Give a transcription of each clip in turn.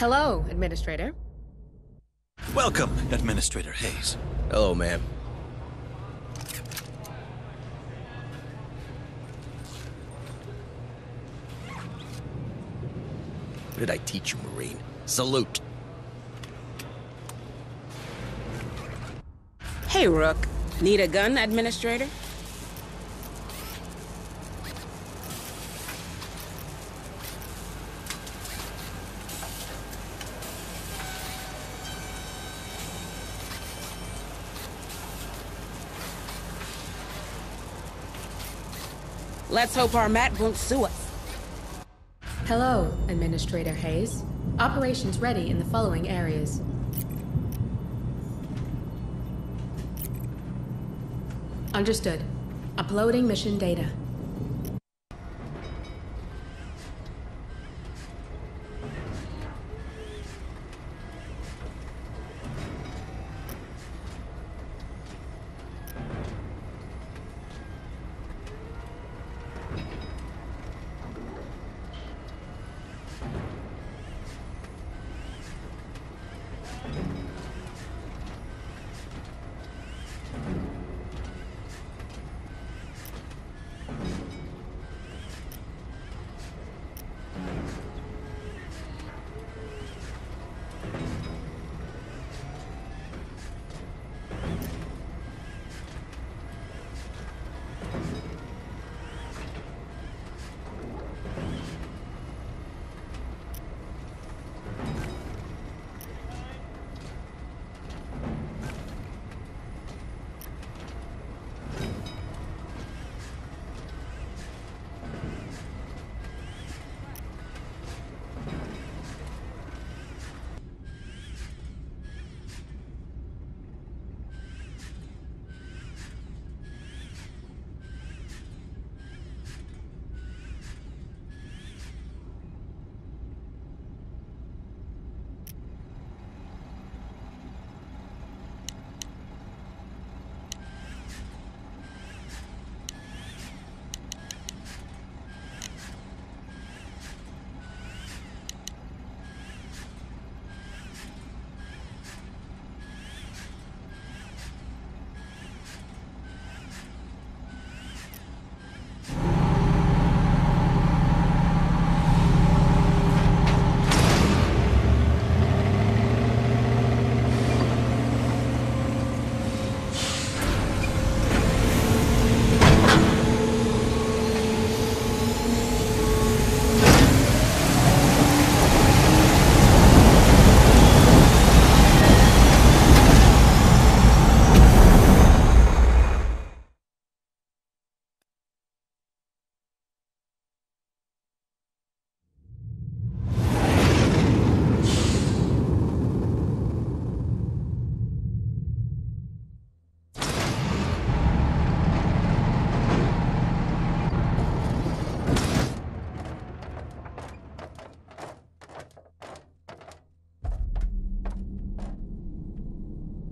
Hello, Administrator. Welcome, Administrator Hayes. Hello, ma'am. What did I teach you, Marine? Salute. Hey, Rook. Need a gun, Administrator? Let's hope our Matt won't sue us. Hello, Administrator Hayes. Operations ready in the following areas. Understood. Uploading mission data.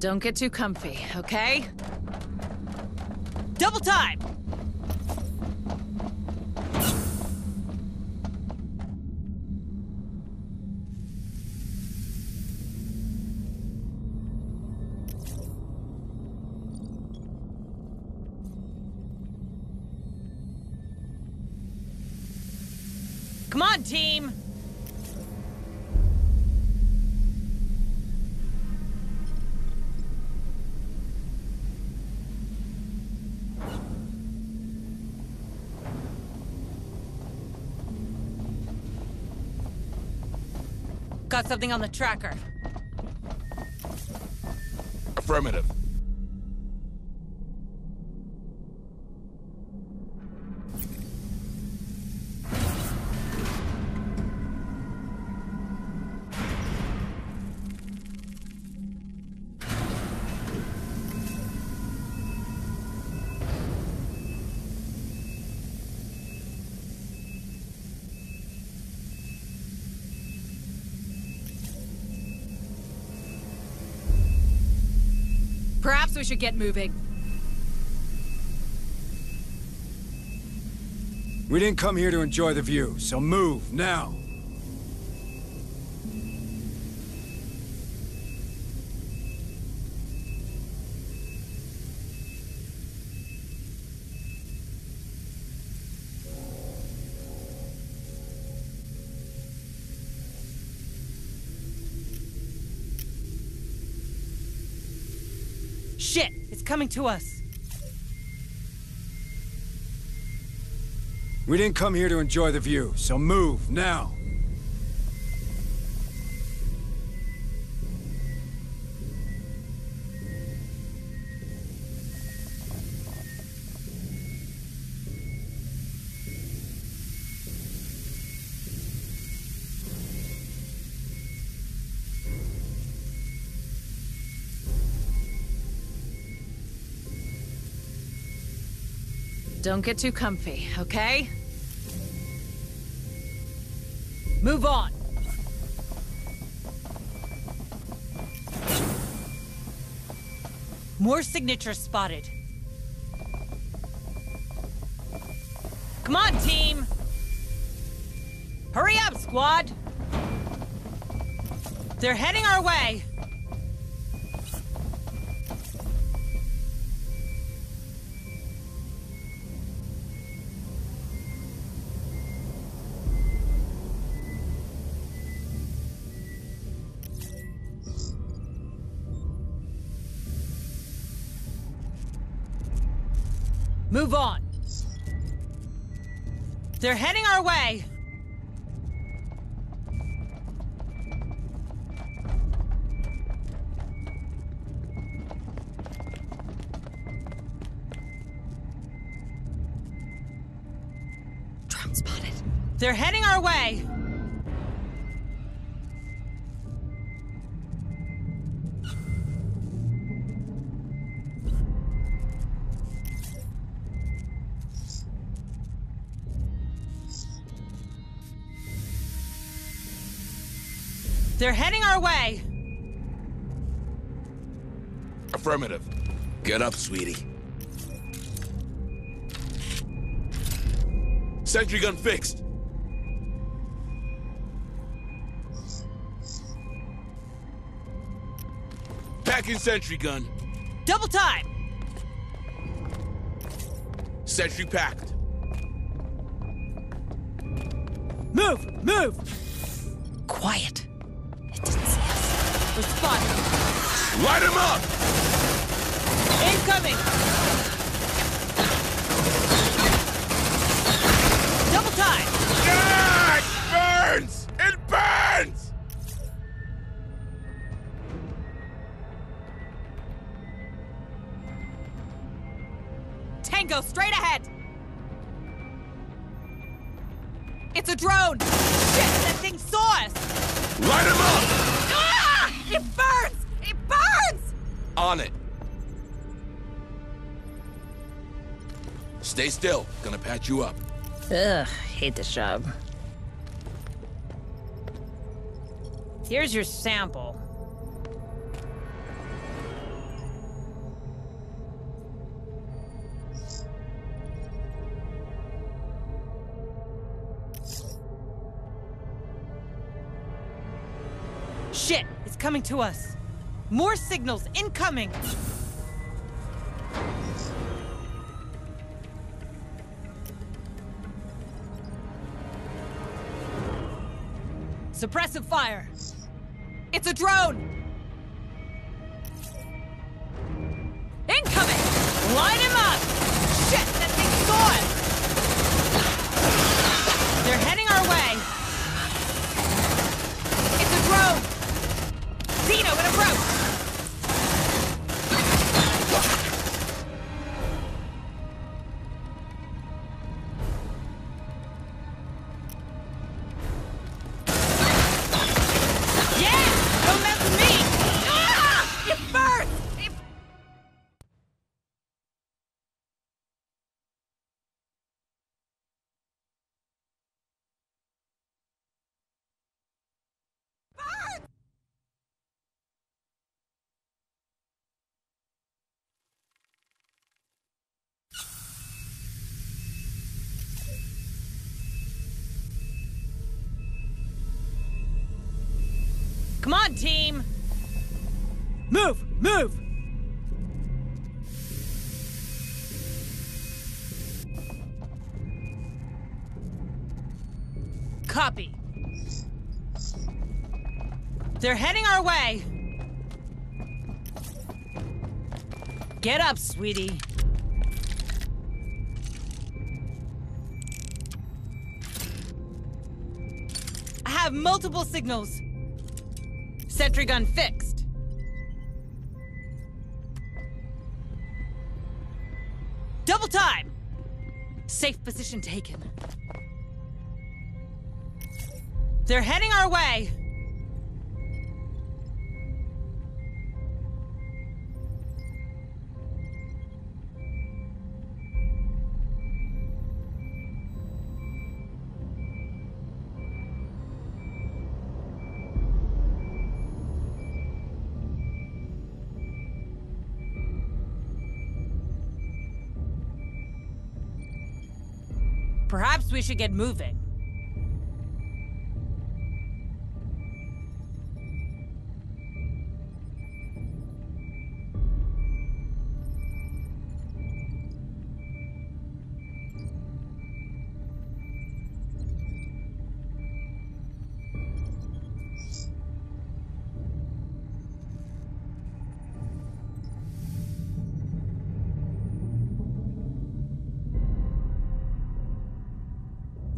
Don't get too comfy, okay? Double time! Got something on the tracker. Affirmative. We should get moving. We didn't come here to enjoy the view, so move, now! Coming to us! We didn't come here to enjoy the view, so move, now! Don't get too comfy, okay? Move on! More signatures spotted. Come on, team! Hurry up, squad! They're heading our way! They're heading our way! They're heading our way! They're heading our way! Affirmative. Get up, sweetie. Sentry gun fixed. Packing sentry gun. Double time! Sentry packed. Move! Move! Quiet. It didn't see us. We're spotted! Light him up! Incoming! Double time! On it. Stay still. Gonna patch you up. Ugh, hate this job. Here's your sample. Shit! It's coming to us! More signals incoming! Suppressive fire! It's a drone! Come on, team! Move! Move! Copy. They're heading our way. Get up, sweetie. I have multiple signals. Sentry gun fixed. Double time! Safe position taken. They're heading our way! Should get moving.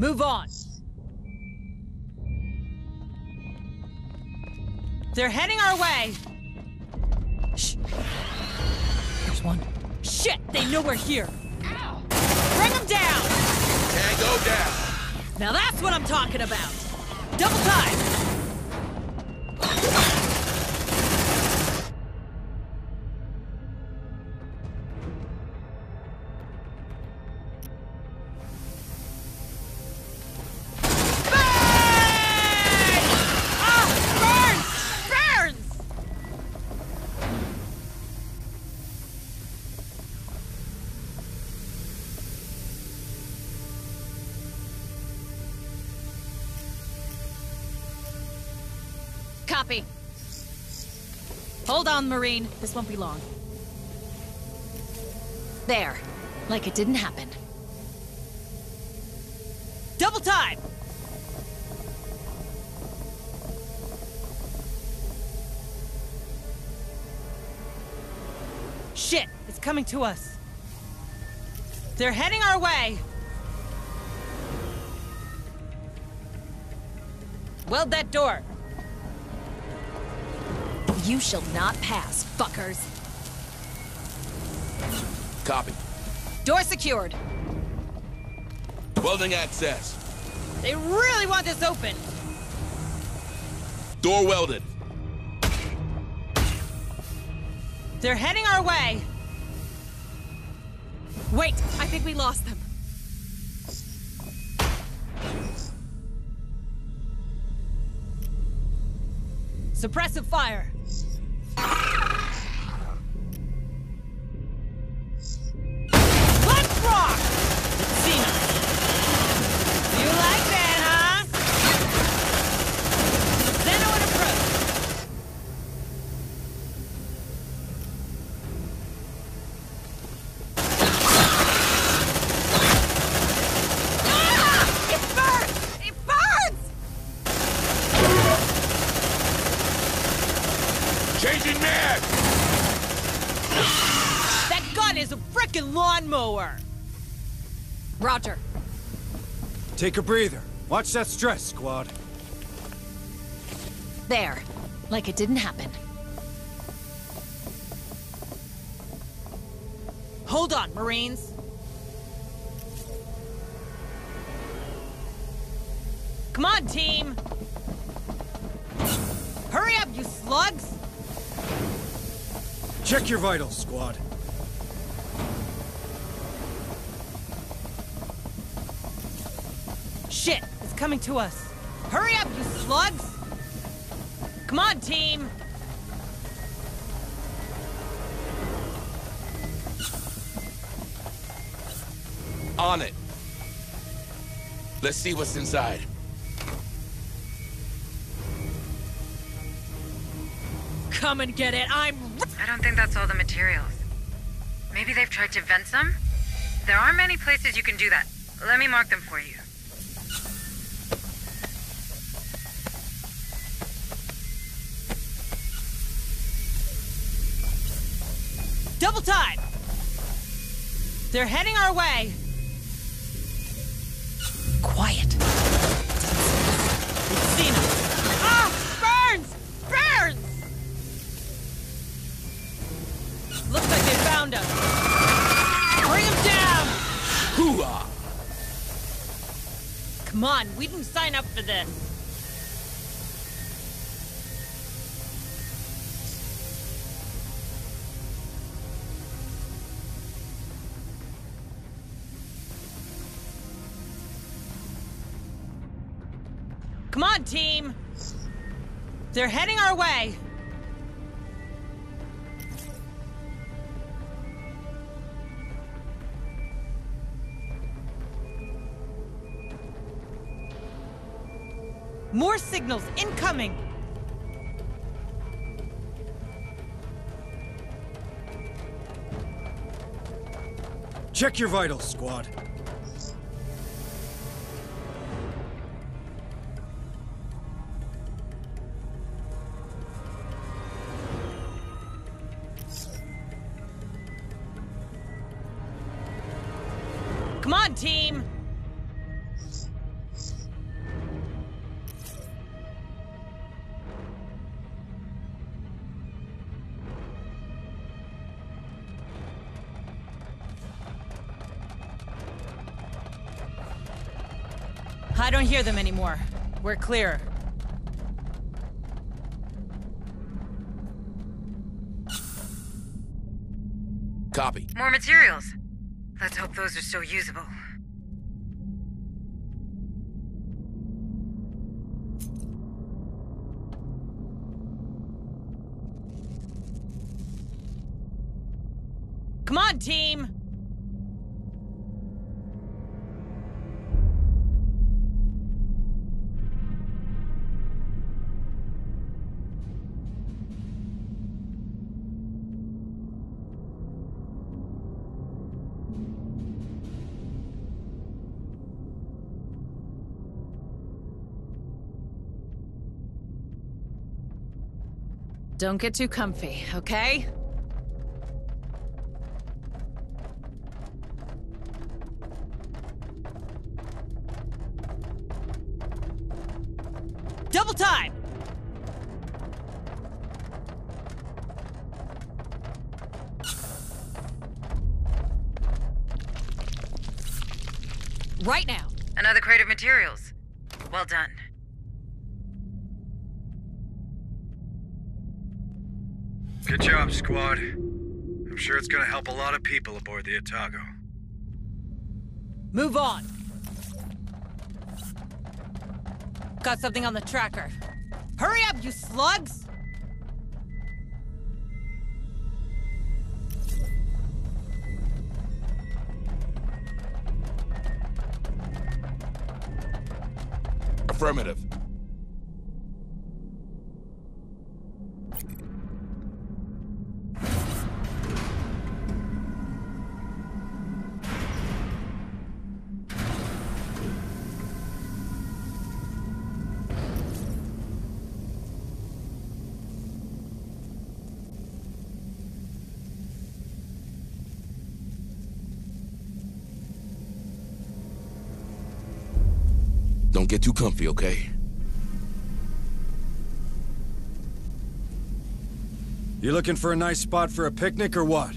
Move on. They're heading our way. Shh. There's one. Shit, they know we're here. Ow. Bring them down. Tango down. Now that's what I'm talking about. Double time. Marine. This won't be long. There. Like it didn't happen. Double time! Shit! It's coming to us. They're heading our way! Weld that door. You shall not pass, fuckers. Copy. Door secured. Welding access. They really want this open. Door welded. They're heading our way. Wait, I think we lost them. Suppressive fire. Take a breather. Watch that stress, squad. There. Like it didn't happen. Hold on, Marines. Come on, team! Hurry up, you slugs! Check your vitals, squad. Coming to us. Hurry up, you slugs! Come on, team! On it. Let's see what's inside. Come and get it, I'm... I don't think that's all the materials. Maybe they've tried to vent some? There aren't many places you can do that. Let me mark them for you. Double Double time! They're heading our way! They're heading our way! More signals incoming! Check your vitals, squad. Hear them anymore. We're clear. Copy. More materials. Let's hope those are still usable. Don't get too comfy, okay? Aboard. Move on. Got something on the tracker. Hurry up, you slugs! Affirmative. Get too comfy, okay? You looking for a nice spot for a picnic or what?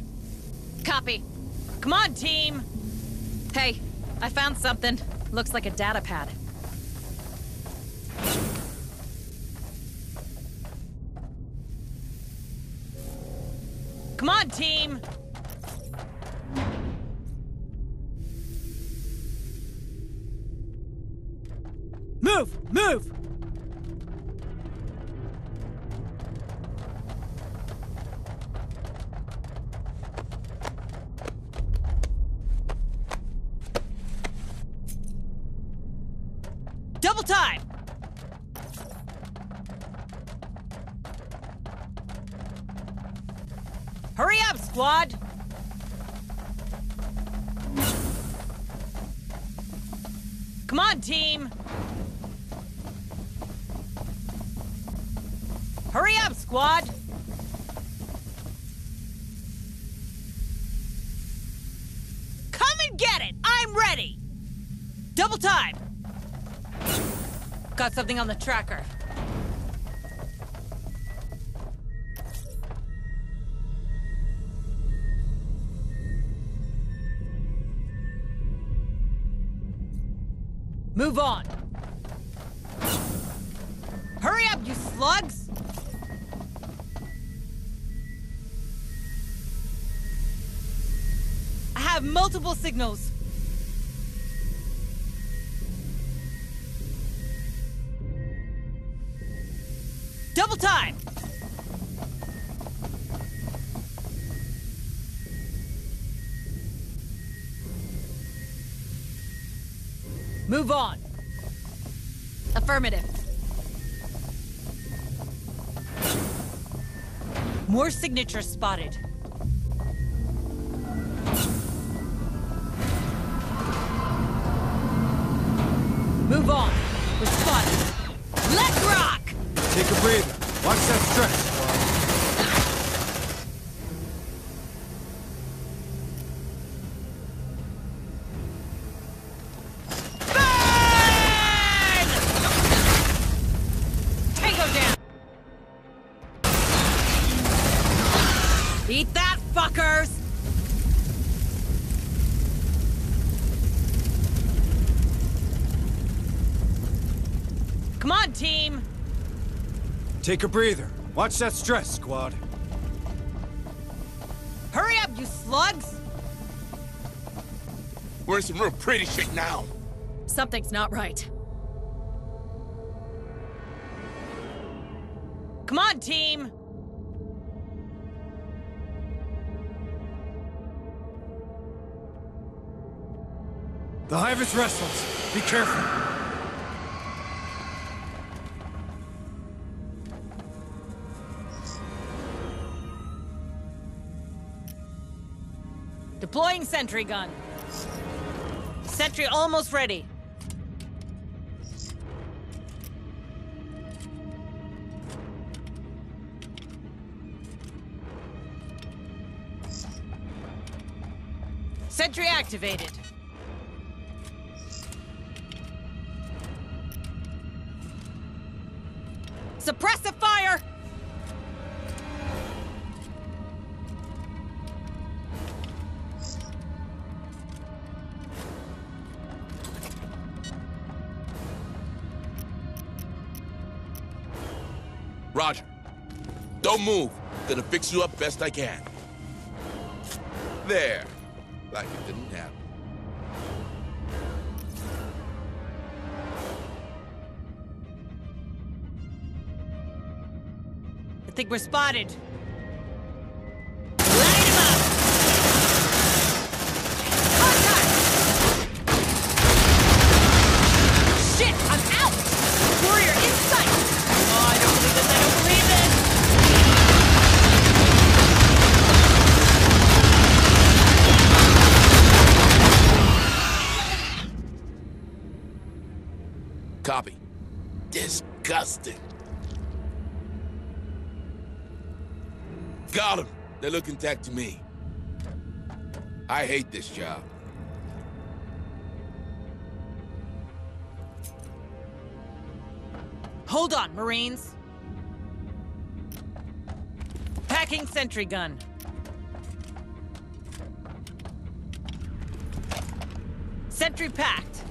Copy. Come on, team! Hey, I found something. Looks like a data pad. Come on, team! Something on the tracker. Move on. Hurry up, you slugs! I have multiple signals. Double time! Move on. Affirmative. More signatures spotted. Move on. Take a breather. Watch that stress, squad. Hurry up, you slugs! We're in some real pretty shit now. Something's not right. Come on, team! The hive is restless. Be careful. Deploying sentry gun. Sentry almost ready. Sentry activated. Suppressive fire! Don't move. Gonna fix you up best I can. There. Like it didn't happen. I think we're spotted. Light 'em up! Contact! Shit, I'm out! Warrior in sight! Oh, I don't believe this, I don't believe this! Copy. Disgusting. Got looking back to me. I hate this job. Hold on, Marines. Packing sentry gun. Sentry packed.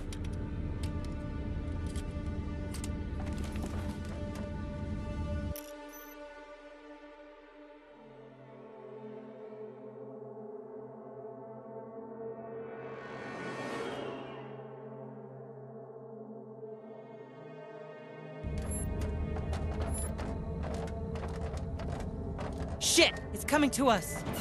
Coming to us!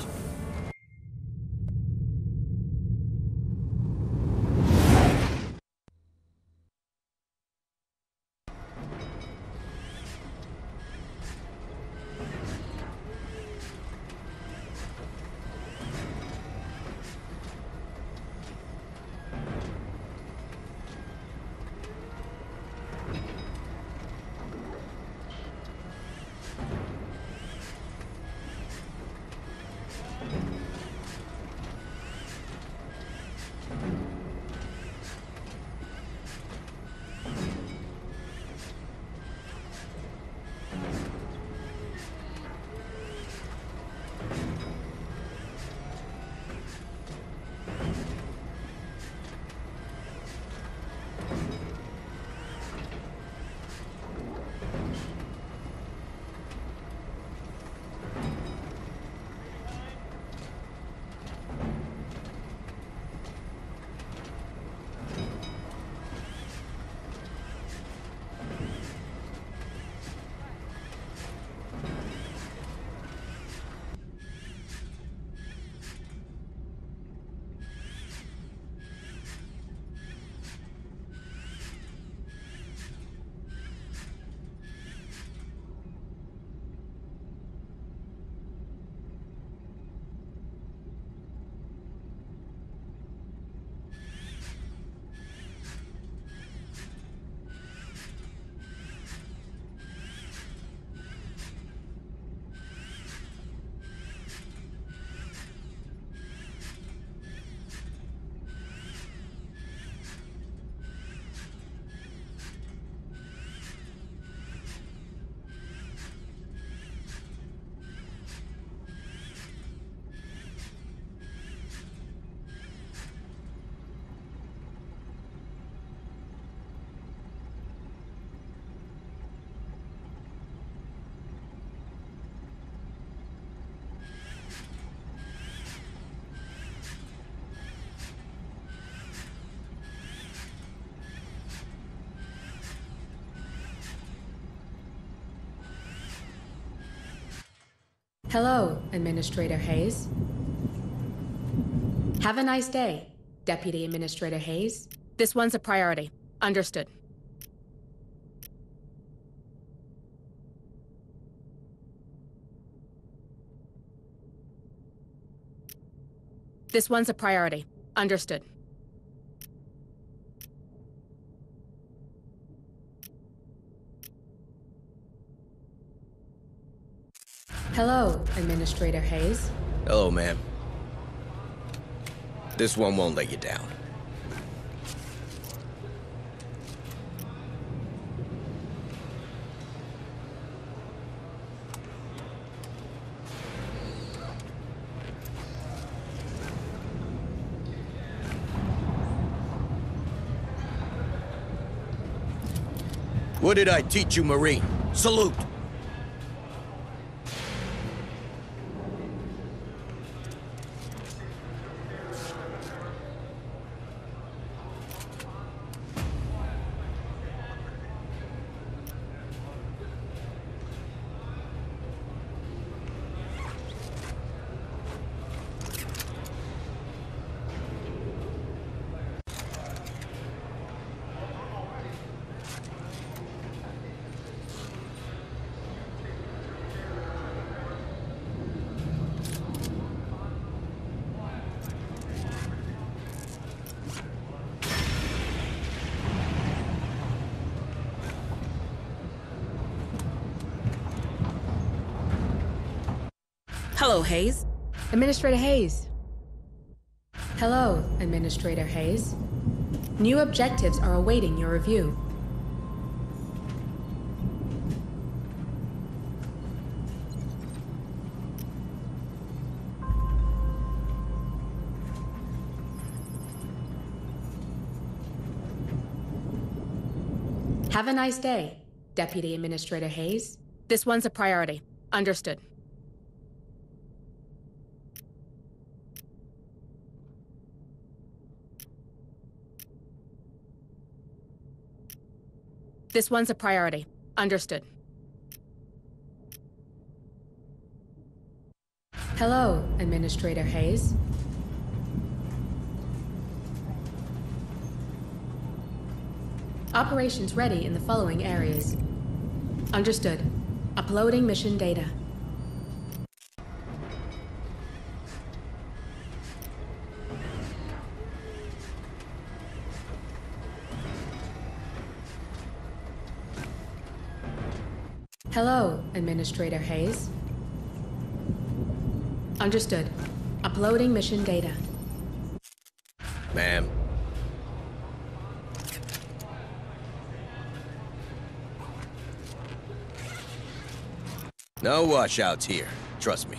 Hello, Administrator Hayes. Have a nice day, Deputy Administrator Hayes. This one's a priority. Understood. This one's a priority. Understood. Hello, Administrator Hayes. Hello, ma'am. This one won't let you down. What did I teach you, Marine? Salute! Hello, Hayes. Administrator Hayes. Hello, Administrator Hayes. New objectives are awaiting your review. Have a nice day, Deputy Administrator Hayes. This one's a priority. Understood. This one's a priority. Understood. Hello, Administrator Hayes. Operations ready in the following areas. Understood. Uploading mission data. Administrator Hayes. Understood. Uploading mission data. Ma'am. No washouts here. Trust me.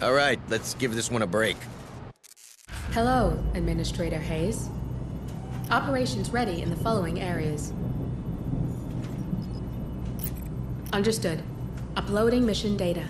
All right, let's give this one a break. Hello, Administrator Hayes. Operations ready in the following areas. Understood. Uploading mission data.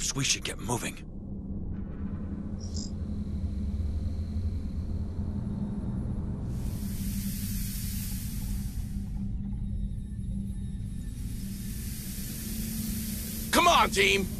Perhaps we should get moving. Come on, team!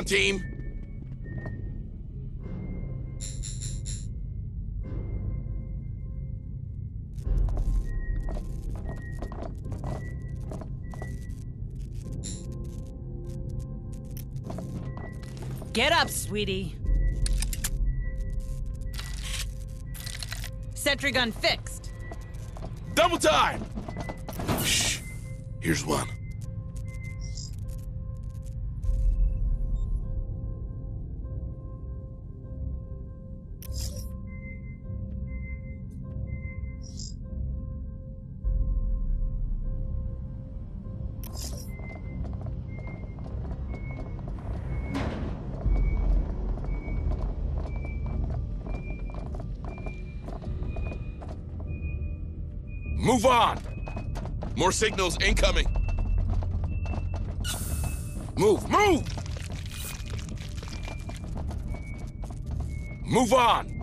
On, team! Get up, sweetie. Sentry gun fixed. Double time! Shh. Here's one. More signals incoming! Move, move! Move on!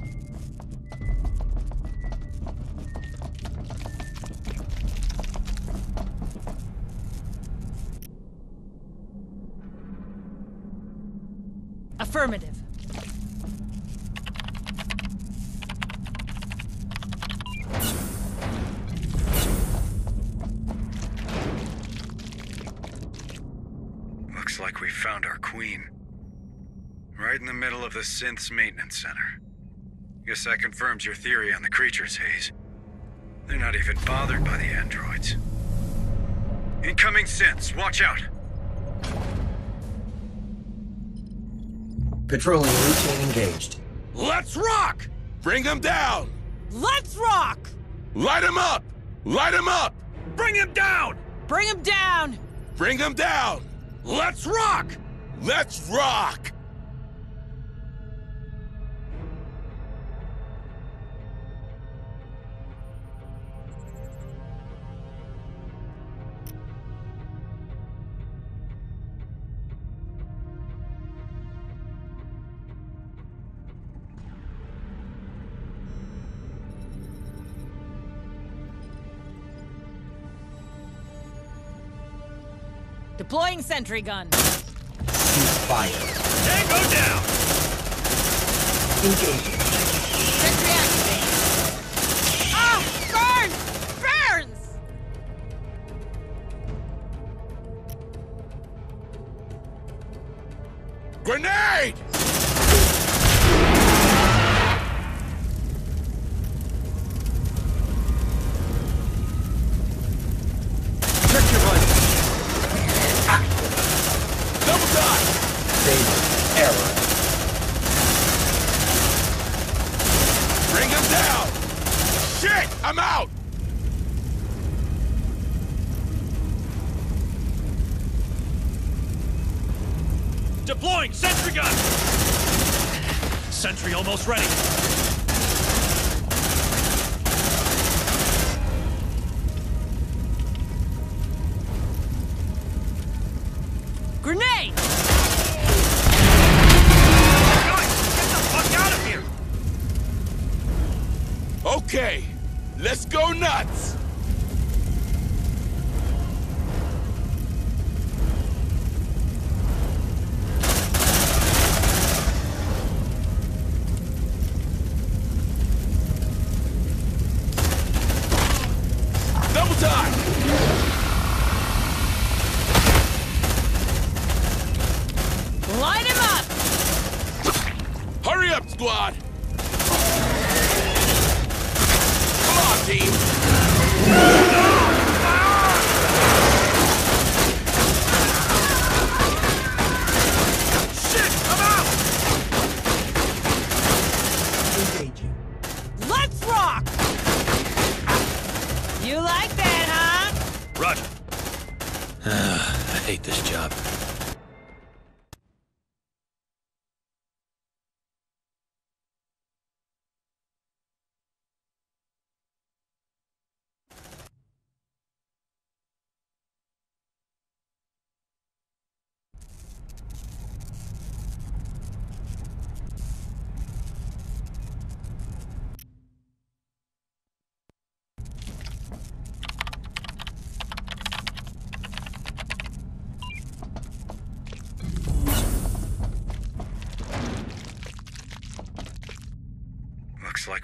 Synth's maintenance center. Guess that confirms your theory on the creatures, Hayes. They're not even bothered by the androids. Incoming synths, watch out! Patrolling routine engaged. Let's rock! Bring them down! Let's rock! Light them up! Light them up! Bring him down! Bring him down! Bring them down! Let's rock! Let's rock! Deploying sentry gun. Cease fire. Tango down! Engaging.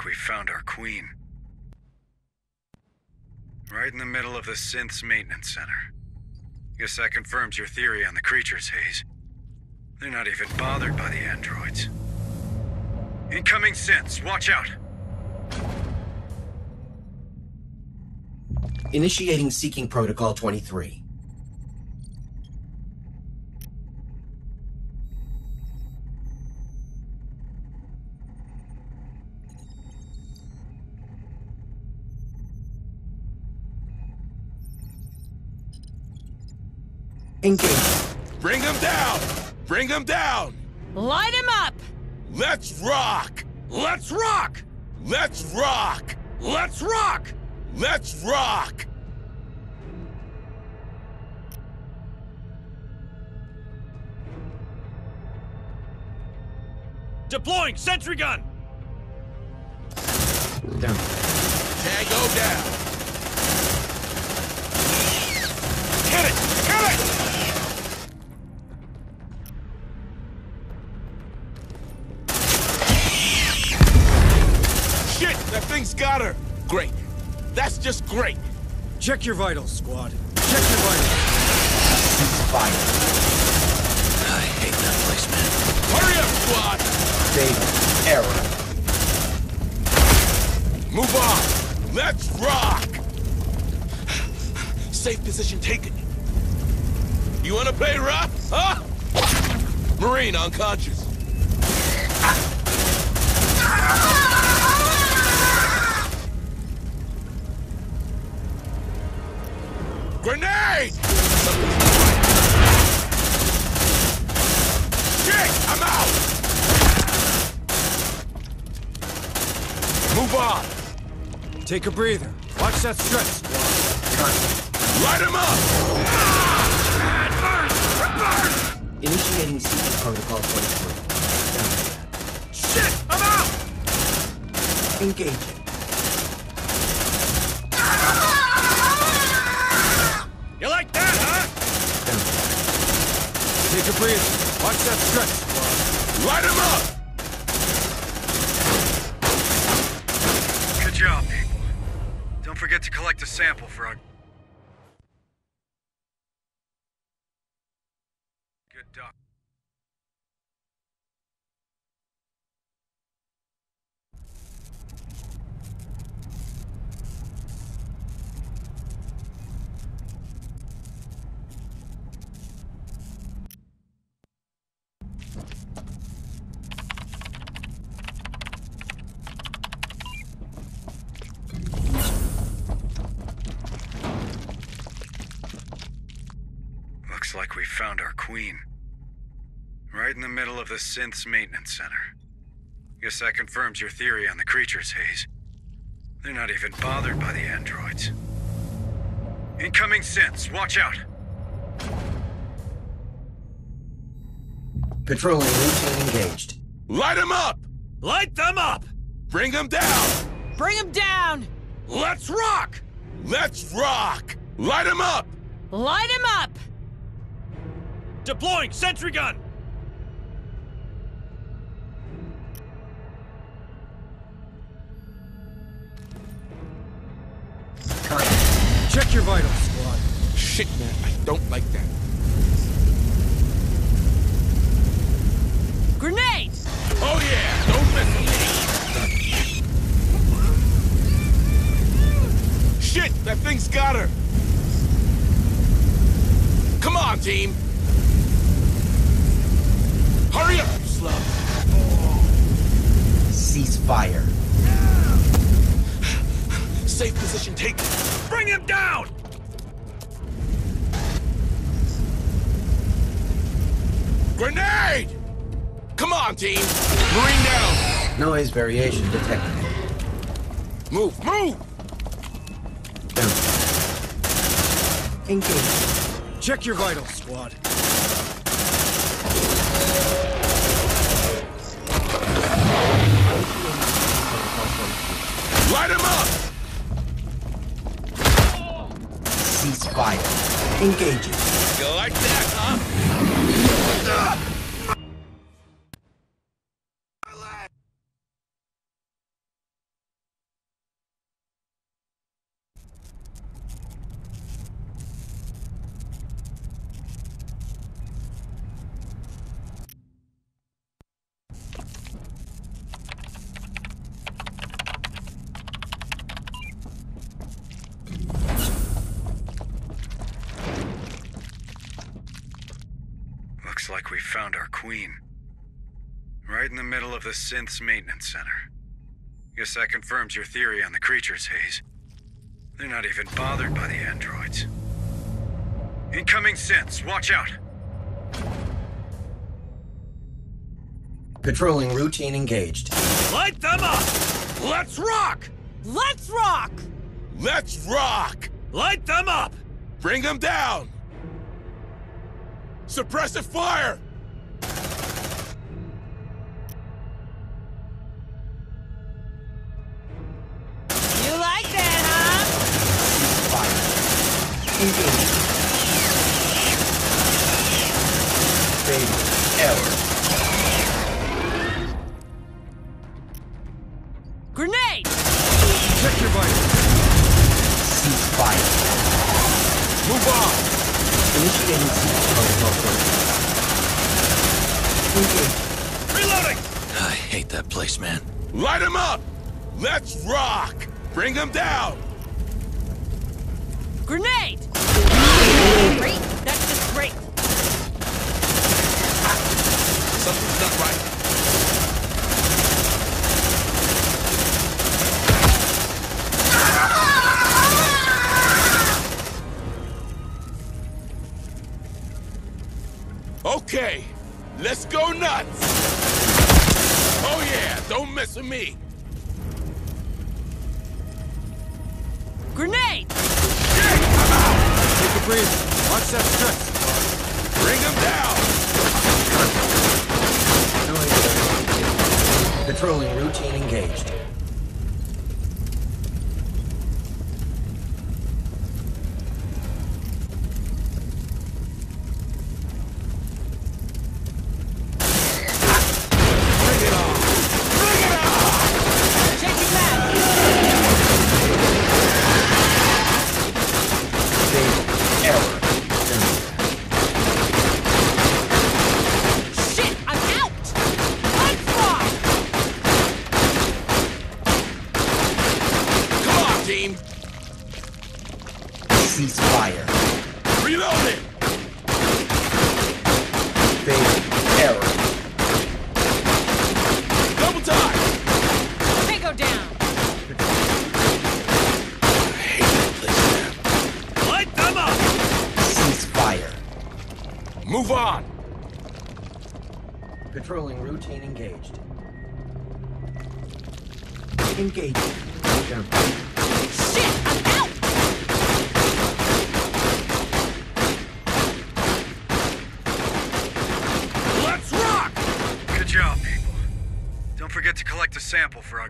We found our queen. Right in the middle of the synth's maintenance center. Guess that confirms your theory on the creatures, Hayes. They're not even bothered by the androids. Incoming synths, watch out! Initiating Seeking Protocol 23. Engaging. Bring him down! Bring him down! Light him up! Let's rock! Let's rock! Let's rock! Let's rock! Let's rock! Deploying sentry gun! Down. Tango down! That got her! Great. That's just great! Check your vitals, squad. Check your vitals. Fire. I hate that place, man. Hurry up, squad! Data. Error. Move on! Let's rock! Safe position taken. You wanna play rough, huh? Marine unconscious. Grenade! Shit! I'm out! Move on! Take a breather. Watch that stretch, squad. Light him up! Initiating Seeking Protocol 23. Shit! I'm out! Engaging. Watch that stretch. Light him up! Good job, people. Don't forget to collect a sample for our... Good doc. Looks like we found our queen. Right in the middle of the synth's maintenance center. Guess that confirms your theory on the creatures, Hayes. They're not even bothered by the androids. Incoming synths, watch out! Patrolling routine engaged. Light them up! Light them up! Bring them down! Bring them down! Let's rock! Let's rock! Light them up! Light them up! Deploying sentry gun! Check your vitals, squad. Shit, man, I don't like that. Grenades! Oh yeah, don't mess with me! Shit, that thing's got her! Come on, team! Hurry up, you slug! Cease fire. Safe position taken. Bring him down! Grenade! Come on, team! Marine down! Noise variation detected. Move, move! Down. Engage. Check your vitals, squad. Fire. Engaging. You like that, huh? The middle of the synth's maintenance center. Guess that confirms your theory on the creatures, Hayes. They're not even bothered by the androids. Incoming synths, watch out! Patrolling routine engaged. Light them up! Let's rock! Let's rock! Let's rock! Light them up! Bring them down! Suppressive fire! Hate that place, man. Light him up! Let's rock! Bring them down! Grenade! Great! That's just great! Something's not right. Okay, let's go nuts! Yeah, don't mess with me! Grenade! Take a breather. Watch that stress. Bring them down! Noise. Patrolling routine engaged.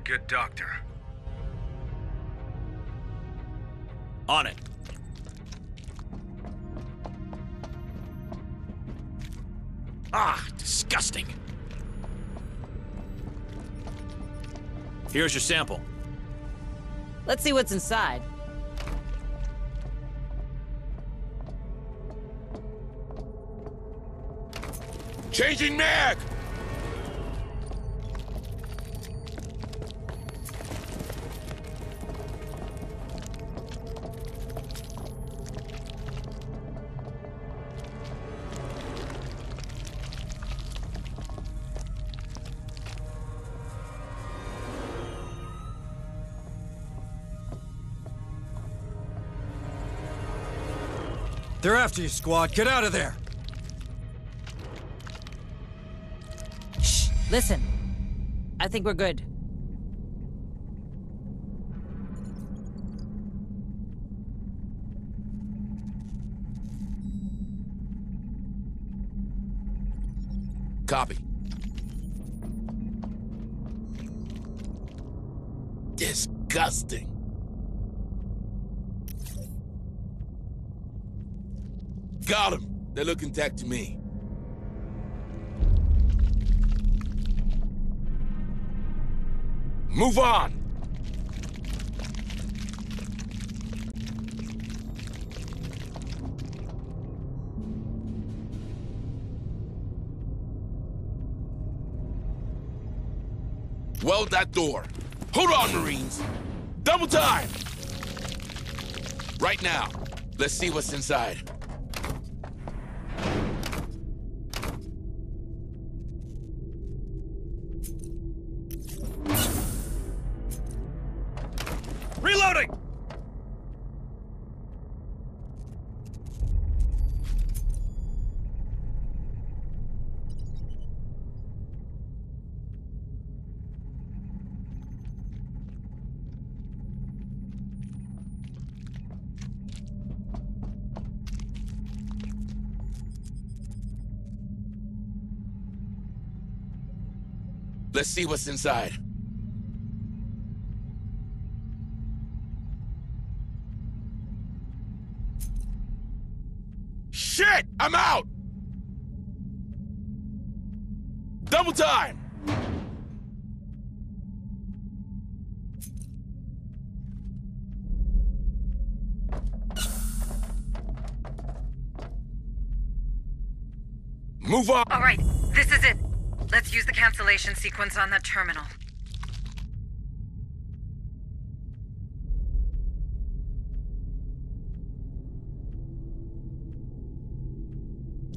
Good doctor. On it. Ah, disgusting. Here's your sample. Let's see what's inside. Changing mag! They're after you, squad. Get out of there! Shh, listen. I think we're good. Copy. Disgusting. Got him. They look intact to me. Move on! Weld that door. Hold on, Marines! Double time! Right now. Let's see what's inside. Let's see what's inside. Shit! I'm out! Double time! Move on! All right, this is it. Let's use the cancellation sequence on the terminal.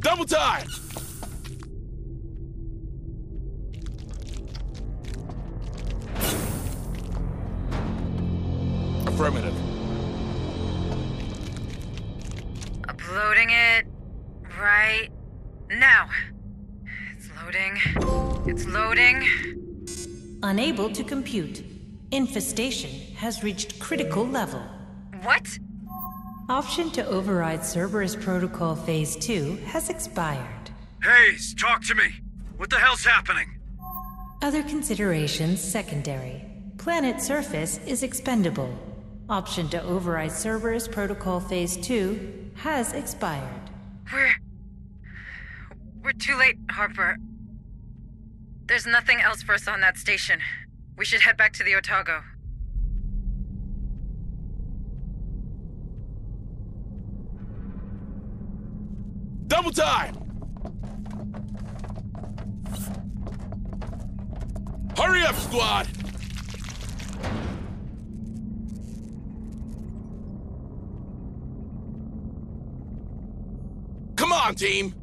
Double time! Unable to compute. Infestation has reached critical level. What? Option to override Cerberus Protocol Phase 2 has expired. Hayes, talk to me. What the hell's happening? Other considerations secondary. Planet surface is expendable. Option to override Cerberus Protocol Phase 2 has expired. We're. We're too late, Harper. There's nothing else for us on that station. We should head back to the Otago. Double time! Hurry up, squad! Come on, team!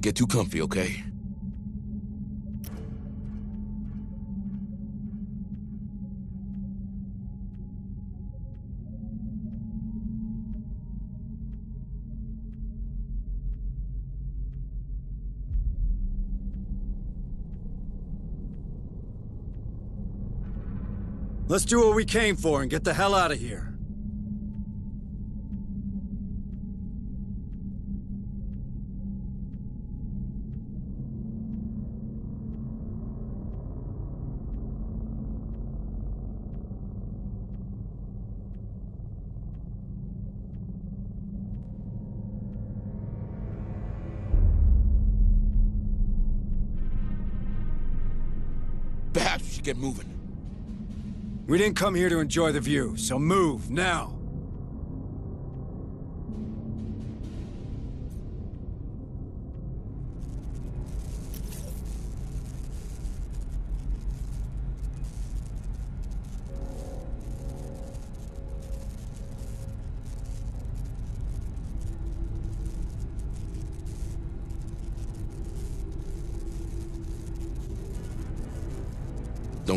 Don't get too comfy, okay? Let's do what we came for and get the hell out of here. Should get moving. We didn't come here to enjoy the view, so move, now!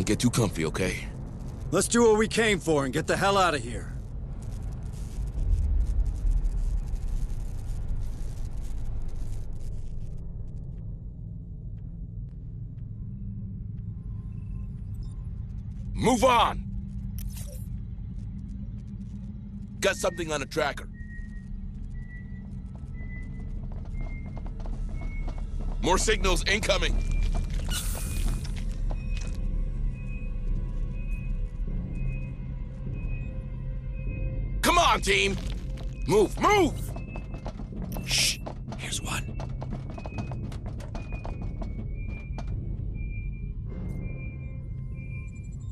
Don't get too comfy, okay? Let's do what we came for and get the hell out of here. Move on! Got something on the tracker. More signals incoming. On, team! Move, move! Shh, here's one.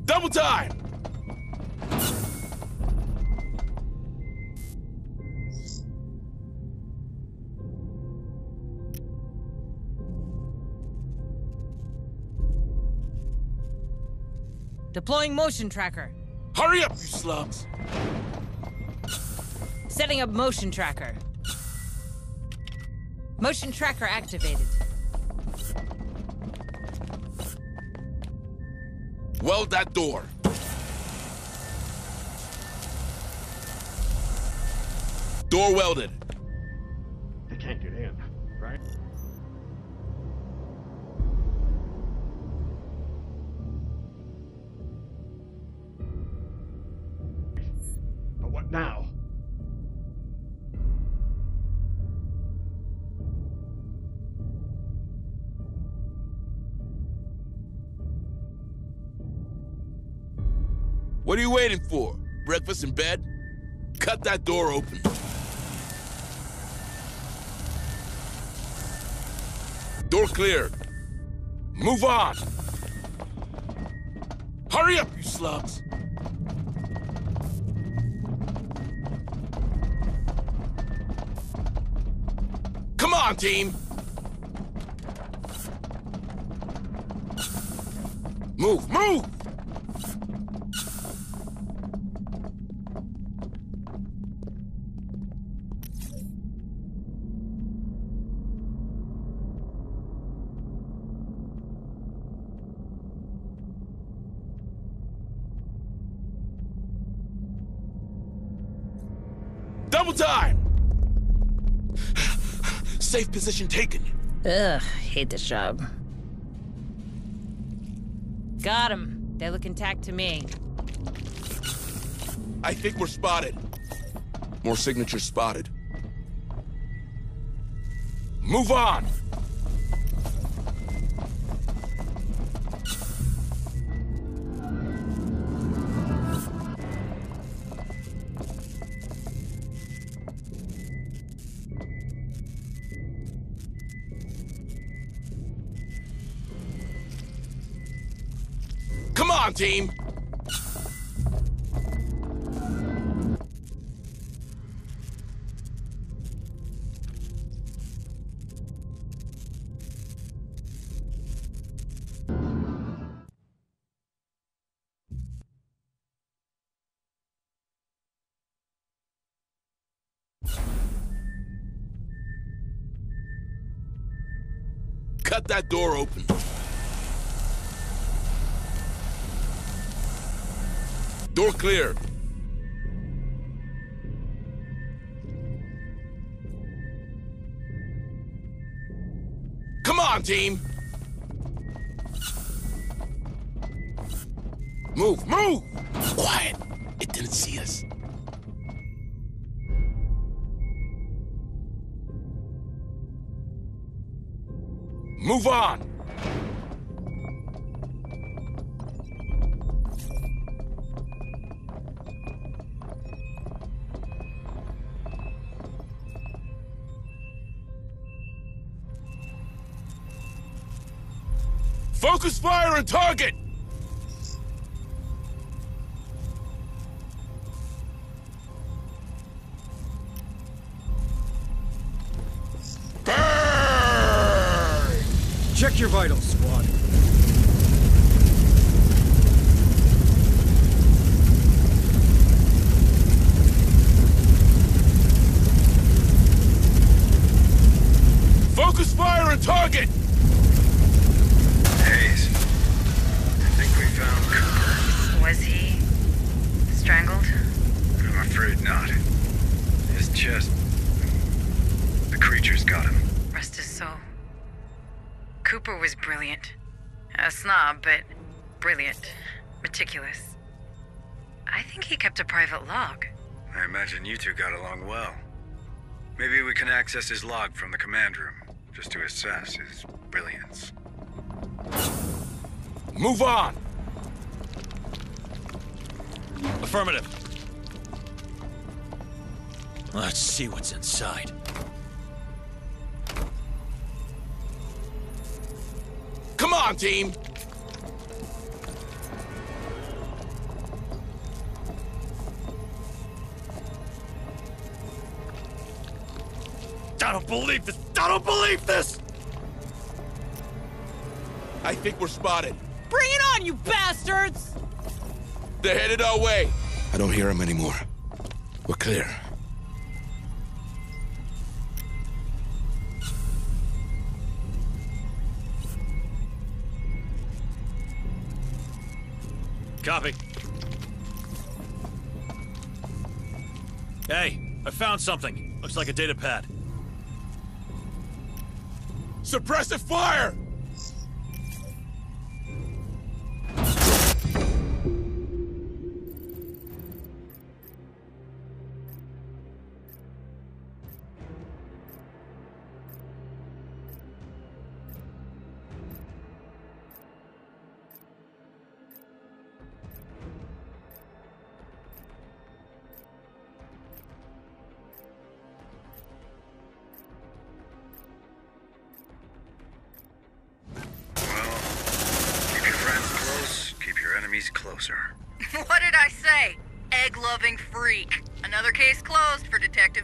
Double time! Deploying motion tracker. Hurry up, you slugs! Setting up motion tracker. Motion tracker activated. Weld that door. Door welded. They can't get in, right? What are you waiting for? Breakfast in bed? Cut that door open. Door cleared. Move on. Hurry up, you slugs. Come on, team. Move, move! Safe position taken. Ugh, hate this job. Got him. They look intact to me. I think we're spotted. More signatures spotted. Move on! team. Cut that door open. Door clear. Come on, team! Move, move! Quiet. It didn't see us. Move on! Focus fire on target! Check your vitals, squad. Private log. I imagine you two got along well. Maybe we can access his log from the command room, just to assess his brilliance. Move on! Affirmative. Let's see what's inside. Come on, team! I don't believe this! I don't believe this! I think we're spotted. Bring it on, you bastards! They're headed our way. I don't hear them anymore. We're clear. Copy. Hey, I found something. Looks like a data pad. Suppressive fire!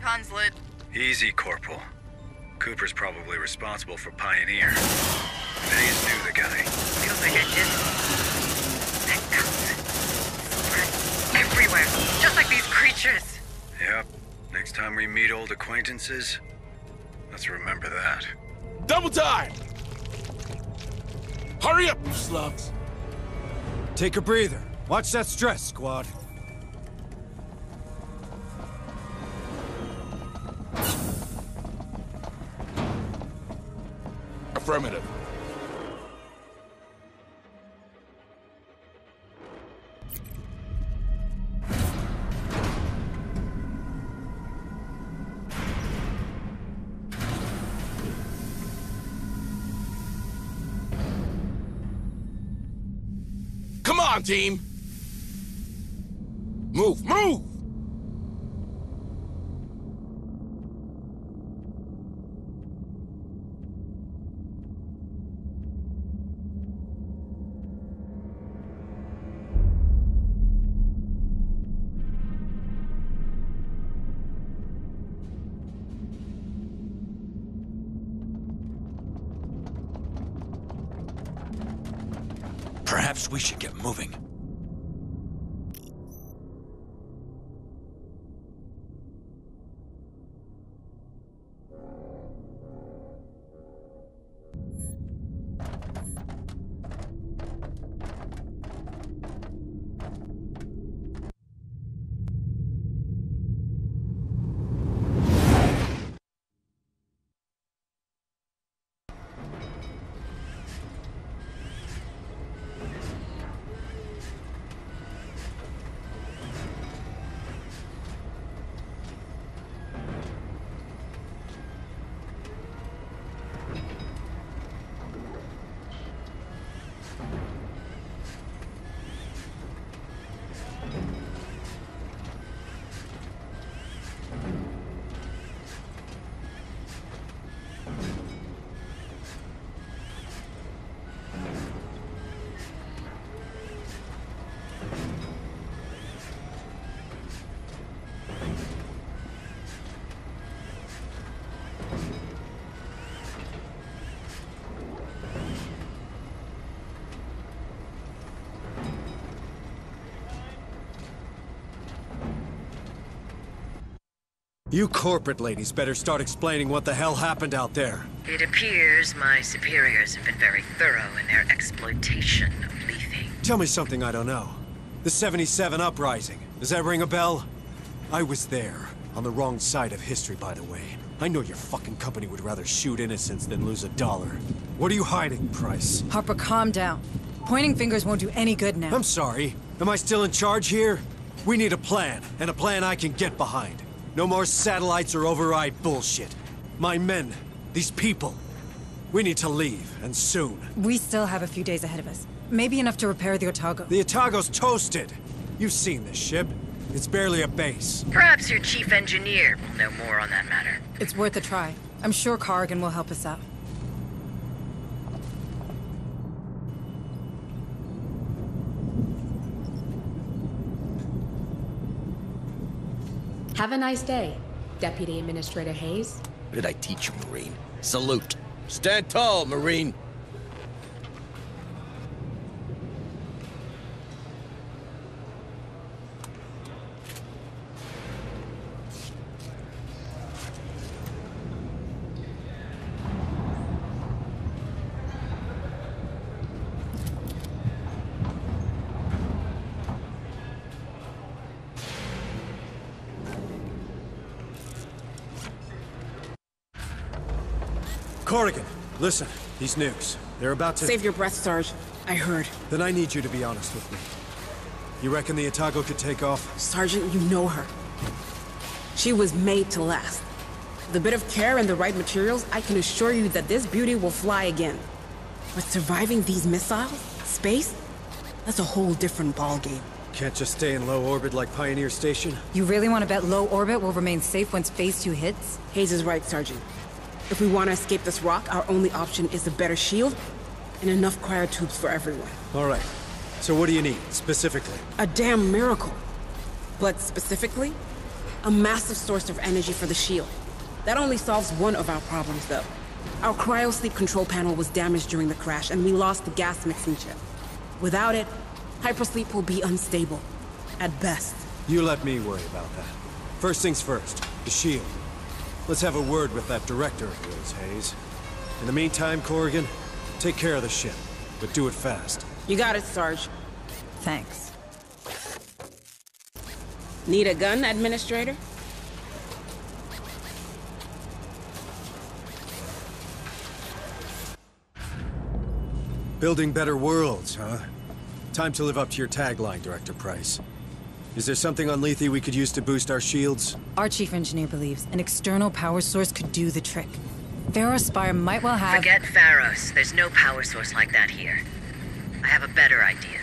For Detective Hunslet. Easy, Corporal. Cooper's probably responsible for Pioneer. Hayes knew the guy. Feels like I did. That goat. Spread everywhere. Just like these creatures. Yep. Next time we meet old acquaintances, let's remember that. Double time! Hurry up, you slugs! Take a breather. Watch that stress, squad. Team! Perhaps we should get moving. You corporate ladies better start explaining what the hell happened out there. It appears my superiors have been very thorough in their exploitation of Lethe. Tell me something I don't know. The 77 Uprising. Does that ring a bell? I was there. On the wrong side of history, by the way. I know your fucking company would rather shoot innocents than lose a dollar. What are you hiding, Price? Harper, calm down. Pointing fingers won't do any good now. I'm sorry. Am I still in charge here? We need a plan, and a plan I can get behind. No more satellites or override bullshit. My men, these people, we need to leave, and soon. We still have a few days ahead of us. Maybe enough to repair the Otago. The Otago's toasted. You've seen this ship. It's barely a base. Perhaps your chief engineer will know more on that matter. It's worth a try. I'm sure Corrigan will help us out. Have a nice day, Deputy Administrator Hayes. What did I teach you, Marine? Salute. Stand tall, Marine. Listen. These nukes, they're about to... Save your breath, Sarge. I heard. Then I need you to be honest with me. You reckon the Otago could take off? Sergeant, you know her. She was made to last. With a bit of care and the right materials, I can assure you that this beauty will fly again. But surviving these missiles? Space? That's a whole different ballgame. Can't just stay in low orbit like Pioneer Station? You really want to bet low orbit will remain safe once Phase 2 hits? Hayes is right, Sergeant. If we want to escape this rock, our only option is a better shield and enough cryotubes for everyone. All right. So what do you need, specifically? A damn miracle. But specifically, a massive source of energy for the shield. That only solves one of our problems, though. Our cryosleep control panel was damaged during the crash, and we lost the gas mixing chip. Without it, hypersleep will be unstable. At best. You let me worry about that. First things first, the shield. Let's have a word with that director of yours, Hayes. In the meantime, Corrigan, take care of the ship, but do it fast. You got it, Sarge. Thanks. Need a gun, Administrator? Building better worlds, huh? Time to live up to your tagline, Director Price. Is there something on Lethe we could use to boost our shields? Our chief engineer believes an external power source could do the trick. Pharos Spire might well have- Forget Pharos. There's no power source like that here. I have a better idea.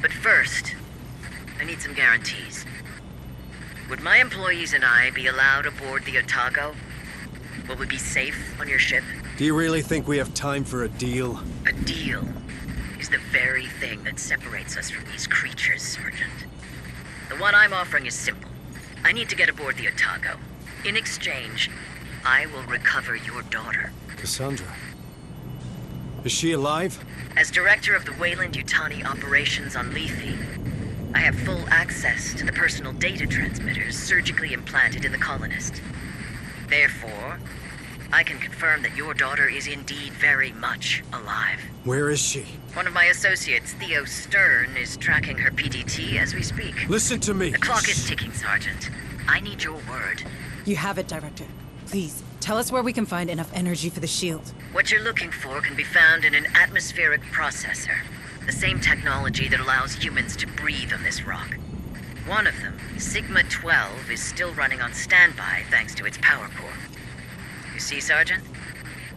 But first, I need some guarantees. Would my employees and I be allowed aboard the Otago? Will we be safe on your ship? Do you really think we have time for a deal? A deal is the very thing that separates us from these creatures, Sergeant. The one I'm offering is simple. I need to get aboard the Otago. In exchange, I will recover your daughter. Cassandra. Is she alive? As director of the Weyland Yutani operations on Lethe, I have full access to the personal data transmitters surgically implanted in the colonist. Therefore, I can confirm that your daughter is indeed very much alive. Where is she? One of my associates, Theo Stern, is tracking her PDT as we speak. Listen to me. The clock is ticking, Sergeant. I need your word. You have it, Director. Please, tell us where we can find enough energy for the shield. What you're looking for can be found in an atmospheric processor. The same technology that allows humans to breathe on this rock. One of them, Sigma 12, is still running on standby thanks to its power core. You see, Sergeant?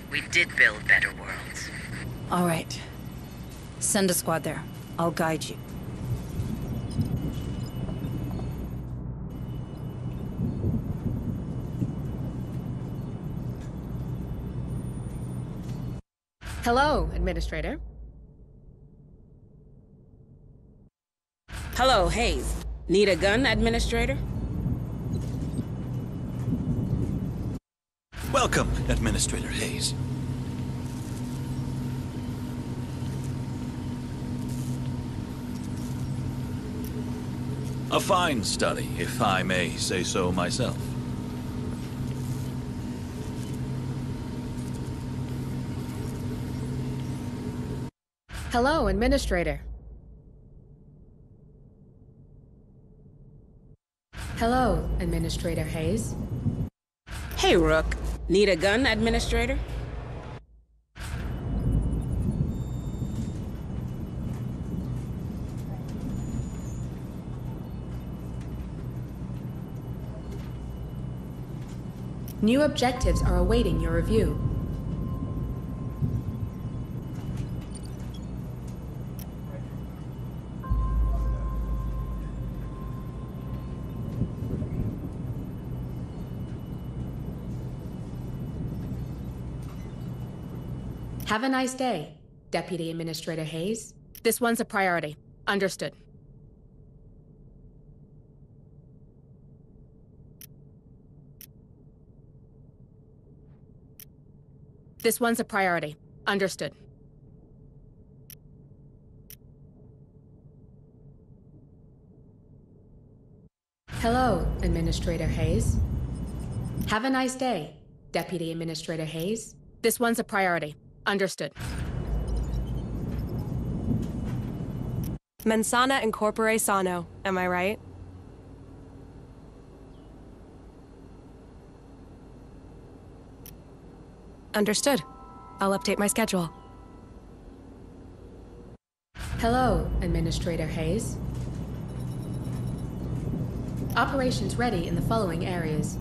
We did build better worlds. All right. Send a squad there. I'll guide you. Hello, Administrator. Hello, Hayes. Need a gun, Administrator? Welcome, Administrator Hayes. A fine study, if I may say so myself. Hello, Administrator. Hello, Administrator Hayes. Hey, Rook. Need a gun, Administrator? New objectives are awaiting your review. Have a nice day, Deputy Administrator Hayes. This one's a priority. Understood. This one's a priority. Understood. Hello, Administrator Hayes. Have a nice day, Deputy Administrator Hayes. This one's a priority. Understood. Mensana incorpore sano, am I right? Understood. I'll update my schedule. Hello, Administrator Hayes. Operations ready in the following areas.